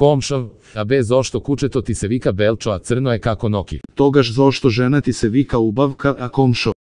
Komšav, a bez zošto kučeto ti se vika belčo, a crno je kako noki. Togaš zošto žena ti se vika ubavka, a komšo,